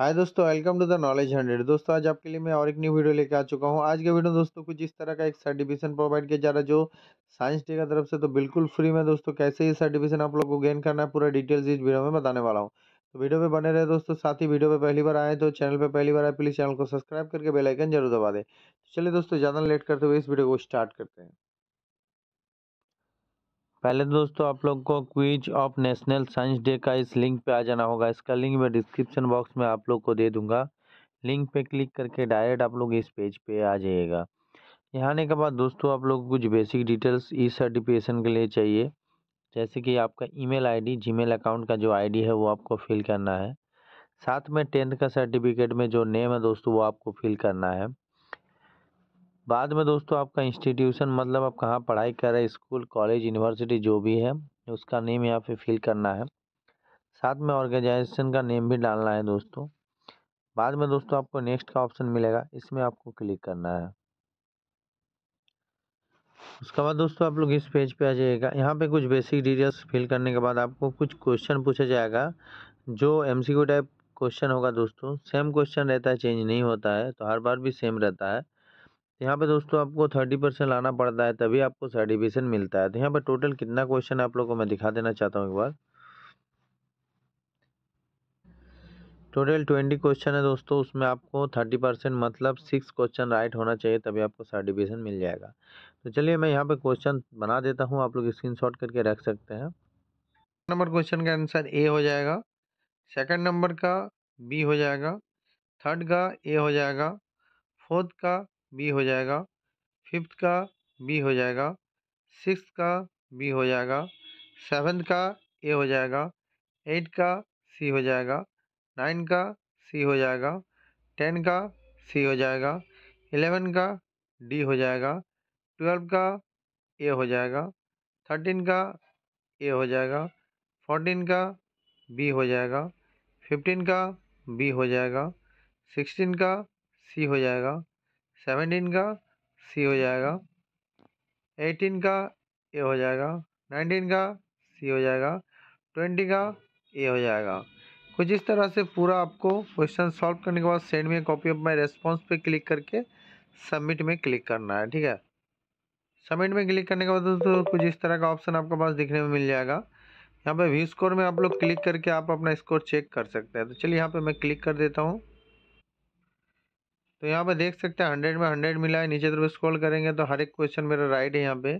हाय दोस्तों welcome to the knowledge hundred दोस्तों, आज आपके लिए मैं और एक न्यू वीडियो लेके आ चुका हूँ। आज के वीडियो दोस्तों, कुछ इस तरह का एक सर्टिफिकेशन प्रोवाइड किया जा रहा है जो साइंस डे का तरफ़ से तो बिल्कुल फ्री में दोस्तों। कैसे ये सर्टिफिकेशन आप लोग को गेन करना है, पूरा डिटेल्स इस वीडियो में बताने वाला हूँ। तो वीडियो पे बने रहे दोस्तों, साथ ही वीडियो पे पहली बार आए तो चैनल पर पहली बार आए प्लीज़ चैनल को सब्सक्राइब करके बेलाइकन ज़रूर दबा दें। चलिए दोस्तों, ज़्यादा लेट करते हुए इस वीडियो को स्टार्ट करते हैं। पहले दोस्तों आप लोग को quiz of national science day का इस लिंक पे आ जाना होगा। इसका लिंक मैं डिस्क्रिप्शन बॉक्स में आप लोग को दे दूँगा। लिंक पे क्लिक करके डायरेक्ट आप लोग इस पेज पे आ जाइएगा। यहाँ आने के बाद दोस्तों आप लोग कुछ बेसिक डिटेल्स ई सर्टिफिकेशन के लिए चाहिए। जैसे कि आपका ईमेल आईडी जीमेल अकाउंट का जो आईडी है वो आपको फिल करना है। साथ में टेंथ का सर्टिफिकेट में जो नेम है दोस्तों वो आपको फिल करना है। बाद में दोस्तों आपका इंस्टीट्यूशन मतलब आप कहाँ पढ़ाई कर रहे हैं स्कूल कॉलेज यूनिवर्सिटी जो भी है, उसका नेम यहाँ पे फिल करना है। साथ में ऑर्गेनाइजेशन का नेम भी डालना है दोस्तों। बाद में दोस्तों आपको नेक्स्ट का ऑप्शन मिलेगा, इसमें आपको क्लिक करना है। उसके बाद दोस्तों आप लोग इस पेज पे आ जाइएगा। यहाँ पे कुछ बेसिक डिटेल्स फिल करने के बाद आपको कुछ क्वेश्चन पूछा जाएगा, जो एम टाइप क्वेश्चन होगा दोस्तों। सेम क्वेश्चन रहता है चेंज नहीं होता है तो हर बार भी सेम रहता है। यहाँ पे दोस्तों आपको थर्टी परसेंट लाना पड़ता है, तभी आपको सर्टिफिकेशन मिलता है। तो यहाँ पे टोटल कितना क्वेश्चन है आप लोग को मैं दिखा देना चाहता हूँ एक बार। टोटल ट्वेंटी क्वेश्चन है दोस्तों, उसमें आपको थर्टी परसेंट मतलब सिक्स क्वेश्चन राइट होना चाहिए, तभी आपको सर्टिफिकेशन मिल जाएगा। तो चलिए मैं यहाँ पे क्वेश्चन बना देता हूँ, आप लोग स्क्रीन शॉट करके रख सकते हैं। नंबर क्वेश्चन का आंसर ए हो जाएगा। सेकंड नंबर का बी हो जाएगा। थर्ड का ए हो जाएगा। फोर्थ का बी हो जाएगा फिफ्थ का बी हो जाएगा सिक्स का बी हो जाएगा सेवन्थ का ए हो जाएगा एट का सी हो जाएगा नाइन का सी हो जाएगा टेन का सी हो जाएगा इलेवन का डी हो जाएगा ट्वेल्व का ए हो जाएगा थर्टीन का ए हो जाएगा फोर्टीन का बी हो जाएगा फिफ्टीन का बी हो जाएगा सिक्सटीन का सी हो जाएगा सेवनटीन का सी हो जाएगा। एटीन का ए हो जाएगा। नाइनटीन का सी हो जाएगा। ट्वेंटी का ए हो जाएगा। कुछ इस तरह से पूरा आपको क्वेश्चन सॉल्व करने के बाद send me copy of my response पे क्लिक करके सबमिट में क्लिक करना है, ठीक है? सबमिट में क्लिक करने के बाद दोस्तों कुछ इस तरह का ऑप्शन आपके पास दिखने में मिल जाएगा। यहाँ पे व्यू स्कोर में आप लोग क्लिक करके आप अपना स्कोर चेक कर सकते हैं। तो चलिए यहाँ पे मैं क्लिक कर देता हूँ। तो यहाँ पे देख सकते हैं हंड्रेड में हंड्रेड मिला है, नीचे तरफ़ स्क्रॉल करेंगे तो हर एक क्वेश्चन मेरा राइट है यहाँ पे।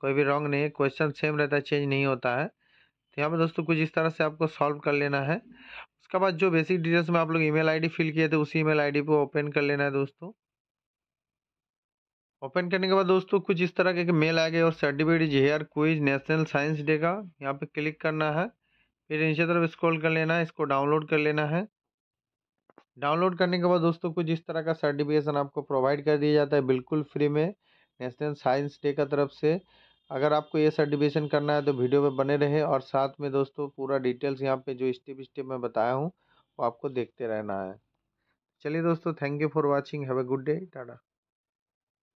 कोई भी रॉन्ग नहीं है क्वेश्चन सेम रहता है चेंज नहीं होता है। तो यहाँ पे दोस्तों कुछ इस तरह से आपको सॉल्व कर लेना है। उसके बाद जो बेसिक डिटेल्स में आप लोग ईमेल आईडी फिल किए थे, उसी ईमेल आईडी पे ओपन कर लेना है दोस्तों। ओपन करने के बाद दोस्तों कुछ इस तरह के एक मेल आ गए और certificate JR quiz national science day का, यहाँ पे क्लिक करना है। फिर नीचे तरफ़ स्क्रॉल कर लेना है, इसको डाउनलोड कर लेना है। डाउनलोड करने के बाद दोस्तों कुछ इस तरह का सर्टिफिकेशन आपको प्रोवाइड कर दिया जाता है, बिल्कुल फ्री में, नेशनल साइंस डे का तरफ़ से। अगर आपको ये सर्टिफिकेशन करना है तो वीडियो में बने रहे और साथ में दोस्तों पूरा डिटेल्स यहाँ पे जो स्टेप स्टेप मैं बताया हूँ, वो आपको देखते रहना है। चलिए दोस्तों, thank you for watching, have a good day, Tata.